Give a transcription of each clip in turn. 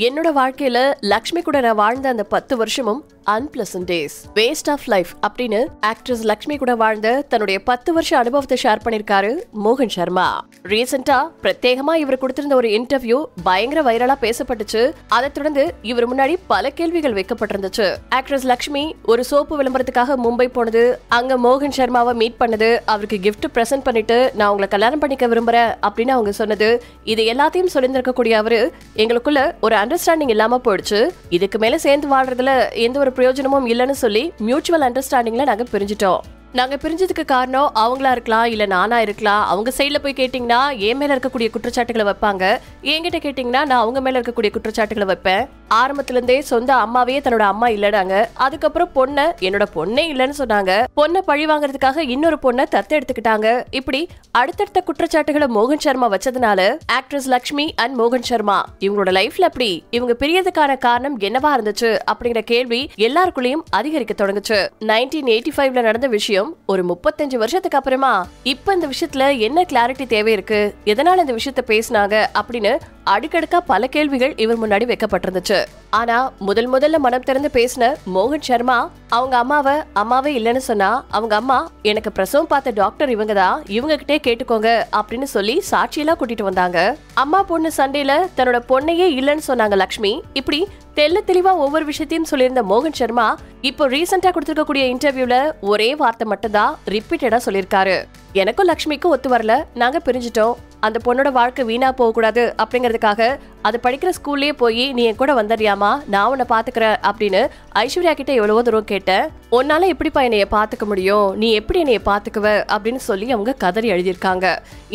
என்னோட வாழ்க்கையில லக்ஷ்மி கூட நான் வாழ்ந்த அந்த பத்து வருஷமும் unpleasant days waste of life அப்படின்னு ஆக்ட்ரஸ் லக்ஷ்மி கூட வாழ்ந்த தன்னுடைய பத்து வருஷ அனுபவத்தை ஷேர் பண்ணிருக்காரு மோகன் சர்மா. ரீசெண்டா பிரத்யேகமா இவர் கொடுத்திருந்த ஒரு இன்டர்வியூ பயங்கர வைரலா பேசப்பட்டுச்சு. அதை தொடர்ந்து இவர் முன்னாடி பல கேள்விகள் வைக்கப்பட்டிருந்துச்சு. ஆக்ட்ரஸ் லக்ஷ்மி ஒரு சோப்பு விளம்பரத்துக்காக மும்பை போனது அங்க மோகன் சர்மாவை மீட் பண்ணது அவருக்கு கிஃப்ட் பிரசன்ட் பண்ணிட்டு நான் உங்களை கல்யாணம் பண்ணிக்க விரும்புறேன் அப்படின்னு அவங்க சொன்னது. இது எல்லாத்தையும் சொல்லியிருந்திருக்கக்கூடிய அவரு எங்களுக்குள்ள ஒரு அண்டர்ஸ்டாண்டிங் இல்லாம போயிடுச்சு. இதுக்கு மேல சேர்ந்து வாழ்றதுல எந்த ஒரு பிரயோஜனமும் இல்லைன்னு சொல்லி மியூச்சுவல் அண்டர்ஸ்டாண்டிங்ல நாங்க பிரிஞ்சிட்டோம். நாங்க பிரிஞ்சதுக்கு காரணம் அவங்களா இருக்கலாம் இல்ல நானா இருக்கலாம். அவங்க சைட்ல போய் கேட்டீங்கன்னா என் மேல இருக்கக்கூடிய குற்றச்சாட்டுகளை வைப்பாங்க. என்கிட்ட கேட்டீங்கன்னா நான் அவங்க மேல இருக்கக்கூடிய குற்றச்சாட்டுகளை வைப்பேன். ஆரம்பத்திலிருந்தே சொந்த அம்மாவே தன்னோட அம்மா இல்லடாங்க அதுக்கப்புறம் பொண்ணை என்னோட பொண்ணே இல்லைன்னு சொன்னாங்க. பொண்ணை பழி வாங்குறதுக்காக இன்னொரு பொண்ணை தத்து எடுத்துக்கிட்டாங்க. இப்படி அடுத்தடுத்த குற்றச்சாட்டுகளை மோகன் சர்மா வச்சதுனால ஆக்ட்ரஸ் லக்ஷ்மி அண்ட் மோகன் சர்மா இவங்களோட லைஃப்ல அப்படி இவங்க பிரியதுக்கான காரணம் என்னவா இருந்துச்சு அப்படிங்கிற கேள்வி எல்லாருக்குள்ளயும் அதிகரிக்க தொடங்குச்சு. நைன்டீன் எயிட்டி ஃபைவ்ல நடந்த விஷயம் ஒரு முப்பத்தஞ்சு வருஷத்துக்கு அப்புறமா இப்ப இந்த விஷயத்துல என்ன கிளாரிட்டி தேவை இருக்கு எதனால இந்த விஷயத்த பேசினாங்க? அப்படின்னு அடுக்கடுக்கா பல கேள்விகள் இவர் முன்னாடி வைக்கப்பட்டிருந்துச்சு. ஆனா முதல் முதல்ல மனம் திறந்து பேசின மோகன் சர்மா அவங்க அம்மாவை அம்மாவே இல்லைன்னு சொன்னா அவங்க அம்மா எனக்கு பிரசவம் பார்த்த டாக்டர் இவங்க தான் இவங்க கிட்டே கேட்டுக்கோங்க அப்படின்னு சொல்லி சாட்சியெல்லாம் கூட்டிட்டு வந்தாங்க. அம்மா பொண்ணு சண்டையில தன்னோட பொண்ணையே இல்லைன்னு சொன்னாங்க லக்ஷ்மி. இப்படி தெல்ல தெளிவா ஒவ்வொரு விஷயத்தையும் சொல்லியிருந்த மோகன் சர்மா இப்போ ரீசெண்டா கொடுத்திருக்கக்கூடிய இன்டர்வியூல ஒரே வார்த்தை மட்டும் தான் ரிப்பீட்டடா சொல்லியிருக்காரு. எனக்கும் லக்ஷ்மிக்கும் ஒத்து வரல நாங்க பிரிஞ்சிட்டோம். அந்த பொண்ணோட வாழ்க்கை வீணா போகக்கூடாது அப்படிங்கிறதுக்காக அது படிக்கிற ஸ்கூல்லேயே போய் நீ என் கூட வந்துடுறியாமா நான் உன்னை பார்த்துக்கிறேன் அப்படின்னு ஐஸ்வர்யா கிட்ட எவ்வளவோ தூரம் கேட்டேன். உன்னால எப்படிப்பா என்னைய பார்த்துக்க முடியும்? நீ எப்படி என்னைய பார்த்துக்குவ அப்படின்னு சொல்லி அவங்க கதறி எழுதியிருக்காங்க.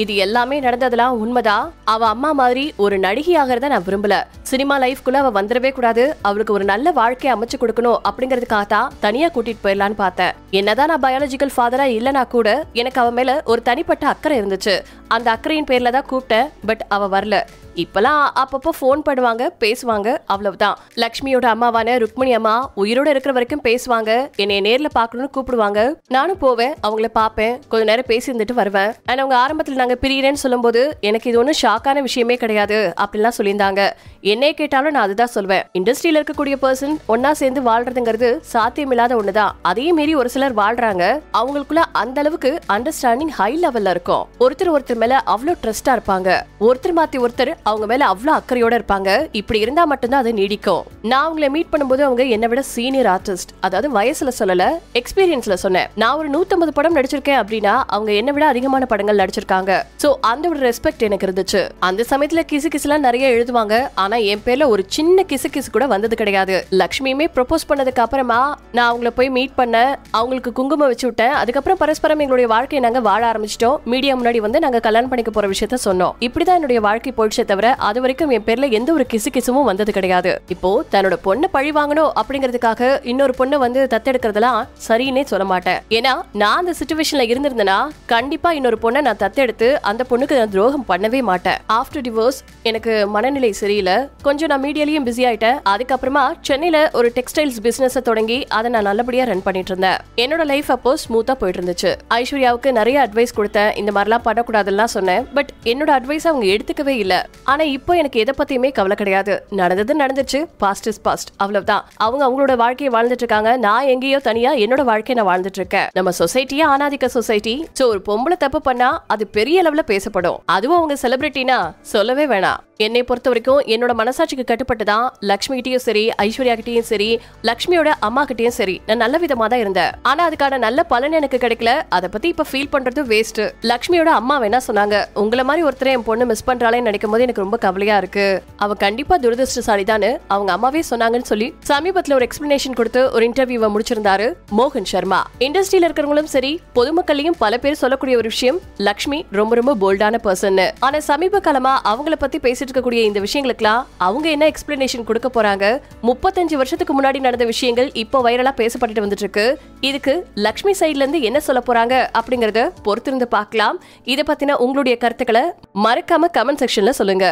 இது எல்லாமே நடந்ததெல்லாம் உண்மைதான் அவ அம்மா மாதிரி ஒரு நடிகை ஆகிறத நான் விரும்பல. சினிமா லைஃப்குள்ள அவ வந்துடவே கூடாது. அவளுக்கு ஒரு நல்ல வாழ்க்கையை அமைச்சு கொடுக்கணும் அப்படிங்கறதுக்காக தான் தனியா கூட்டிட்டு போயிடலான்னு பார்த்தேன். என்னதான் நான் பயாலஜிக்கல் ஃபாதரா இல்லைனா கூட எனக்கு அவ மேல ஒரு தனிப்பட்ட அக்கறை இருந்துச்சு. அந்த அக்கறையின் பேரில் தான் கூப்பிட்டேன் பட் அவள் வரல. இப்பெல்லாம் அப்பப்போ ஃபோன் பண்ணுவாங்க பேசுவாங்க அவ்வளவுதான். லக்ஷ்மியோட அம்மாவான ருக்மிணி அம்மா உயிரோட இருக்கிற வரைக்கும் பேசுவாங்க. என்னைய நேர்ல பாக்கணும்னு கூப்பிடுவாங்க. நானும் போவேன் அவங்கள பார்ப்பேன். கொஞ்ச நேரம் பேசி இருந்துட்டு வருவேன். அண்ட் அவங்க ஆரம்பத்துல நாங்க பிரியறேன்னு சொல்லும்போது எனக்கு இது ஒன்றும் ஷாக்கான விஷயமே கிடையாது அப்படின்லாம் சொல்லியிருந்தாங்க. என்னைய கேட்டாலும் நான் அதுதான் சொல்வேன். இண்டஸ்ட்ரியில இருக்கக்கூடிய பர்சன் ஒன்னா சேர்ந்து வாழ்றதுங்கிறது சாத்தியமில்லாத ஒண்ணுதான். அதே மீறி ஒரு சிலர் வாழ்றாங்க. அவங்களுக்குள்ள அந்த அளவுக்கு அண்டர்ஸ்டாண்டிங் ஹை லெவல்ல இருக்கும். ஒருத்தர் ஒருத்தர் மேல அவ்வளவு ட்ரஸ்டா இருப்பாங்க. ஒருத்தர் மாத்தி ஒருத்தர் அவங்க மேல அவ்வளோ அக்கறையோட இருப்பாங்க. இப்படி இருந்தா மட்டும்தான் அது நீடிக்கும். நான் அவங்கள மீட் பண்ணும்போது அவங்க என்னை விட சீனியர் ஆர்டிஸ்ட் அதாவது வயசுல சொல்லல எக்ஸ்பீரியன்ஸ்ல சொன்னேன். நான் ஒரு 150 படம் நடிச்சிருக்கேன் அப்படின்னா அவங்க என்னை விட அதிகமான படங்கள் நடிச்சிருக்காங்க. சோ அந்த ஒரு ரெஸ்பெக்ட் எனக்கு இருந்துச்சு. அந்த சமயத்துல கிசு கிசுலாம் நிறைய எழுதுவாங்க. ஆனா என் பேர்ல ஒரு சின்ன கிசு கிசு கூட வந்தது கிடையாது. லக்ஷ்மியுமே ப்ரொபோஸ் பண்ணதுக்கு அப்புறமா நான் அவங்கள போய் மீட் பண்ணேன் அவங்களுக்கு குங்குமம் வச்சு விட்டேன். அதுக்கப்புறம் பரஸ்பரம் எங்களுடைய வாழ்க்கையை நாங்க வாழ ஆரம்பிச்சிட்டோம். மீடியா முன்னாடி வந்து நாங்க கல்யாணம் பண்ணிக்க போற விஷயத்த சொன்னோம். இப்படிதான் என்னுடைய வாழ்க்கை போயிடுச்சு தவிர அது வரைக்கும் என் பேர்ல எந்த ஒரு கிசு கிசுமும் வந்தது கிடையாது. இப்போ தன்னோட பொண்ணை பழி வாங்கணும் அப்படிங்கிறதுக்காக இன்னொரு பொண்ணை வந்து தத்தெடுக்கிறதெல்லாம் சரின்னே சொல்ல மாட்டேன். ஏன்னா நான் அந்த சுச்சுவேஷன்ல இருந்திருந்தேன்னா கண்டிப்பா இன்னொரு பொண்ணை நான் தத்தெடுத்து அந்த பொண்ணுக்கு நான் துரோகம் பண்ணவே மாட்டேன். ஆஃப்டர் டிவோர்ஸ் எனக்கு மனநிலை சரியில்லை. கொஞ்சம் நான் மீடியாலையும் பிஸி ஆயிட்டேன். அதுக்கப்புறமா சென்னையில ஒரு டெக்ஸ்டைல்ஸ் பிசினஸ் தொடங்கி அதை நான் நல்லபடியா ரன் பண்ணிட்டு இருந்தேன். என்னோட லைஃப் அப்போ ஸ்மூத்தா போயிட்டு இருந்துச்சு. ஐஸ்வர்யாவுக்கு நிறைய அட்வைஸ் கொடுத்தேன். இந்த மாதிரிலாம் பண்ணக்கூடாதுலாம் சொன்னேன். பட் என்னோட அட்வைஸ் அவங்க எடுத்துக்கவே இல்லை. ஆனா இப்போ எனக்கு எதை பத்தியுமே கவலை கிடையாது. நடந்தது நடந்துச்சு. பாஸ்ட் இஸ் பாஸ்ட் அவ்வளவுதான். அவங்க அவங்களோட வாழ்க்கையை வாழ்ந்துட்டு இருக்காங்க நான் எங்கேயோ தனியா என்னோட வாழ்க்கையை நான் வாழ்ந்துட்டு இருக்கேன் நம்ம சொசைட்டியே ஆனாதிக்க சொசைட்டி சோ ஒரு பொம்பளை தப்பு பண்ணா அது பெரிய அளவுல பேசப்படும். அதுவும் அவங்க செலிபிரிட்டினா சொல்லவே வேணாம். என்னை பொறுத்த வரைக்கும் என்னோட மனசாட்சிக்கு கட்டுப்பட்டு தான் லக்ஷ்மி கிட்டயும் சரி ஐஸ்வர்யா கிட்டேயும் சரி லக்ஷ்மியோட அம்மா கிட்டேயும் சரி நான் நல்ல விதமா தான் இருந்தேன். ஆனா அதுக்கான நல்ல பலன் எனக்கு கிடைக்கல. அதை பத்தி இப்ப ஃபீல் பண்றது வேஸ்ட் லக்ஷ்மியோட அம்மா வேணா சொன்னாங்க. உங்களை மாதிரி ஒருத்தரை என் பொண்ணு மிஸ் பண்றாளேன்னு நினைக்கும் போது எனக்கு ரொம்ப கவலையா இருக்கு. அவ கண்டிப்பா துரதிருஷ்டசாலிதான்னு அவங்க அம்மாவே சொன்னாங்கன்னு சொல்லி சமீபத்துல ஒரு எக்ஸ்பிளனேஷன் கொடுத்து ஒரு இன்டர்வியூவை முடிச்சிருந்தாரு மோகன் சர்மா. இண்டஸ்ட்ரியில இருக்கிறவங்களும் சரி பொதுமக்களையும் பல பேர் சொல்லக்கூடிய ஒரு விஷயம் லக்ஷ்மி ரொம்ப ரொம்ப போல்டான பர்சன் ஆனா சமீப காலமா அவங்கள பத்தி பேசிட்டு இருக்கக்கூடிய இந்த விஷயங்களுக்குலாம் அவங்க என்ன எக்ஸ்பிளனேஷன் கொடுக்க போறாங்க? முப்பத்தஞ்சு வருஷத்துக்கு முன்னாடி நடந்த விஷயங்கள் இப்போ வைரலா பேசப்பட்டுட்டு வந்துட்டு இருக்கு இதுக்கு லக்ஷ்மி சைட்ல இருந்து என்ன சொல்ல போறாங்க அப்படிங்கறத பொறுத்திருந்து பார்க்கலாம். இதை பத்தின உங்களுடைய கருத்துக்களை மறக்காம கமெண்ட் செக்ஷன்ல சொல்லுங்க.